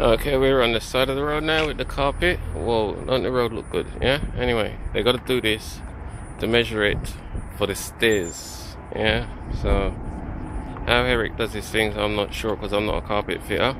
Okay, we're on the side of the road now with the carpet. Well, don't the road look good? Yeah. Anyway, they got to do this to measure it for the stairs. Yeah. So how Eric does these things, I'm not sure because I'm not a carpet fitter.